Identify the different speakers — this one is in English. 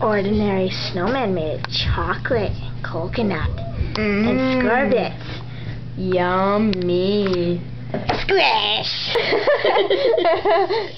Speaker 1: ordinary snowman made of chocolate and coconut
Speaker 2: Mm.
Speaker 1: and scorbits.
Speaker 2: Yummy.
Speaker 1: Squish!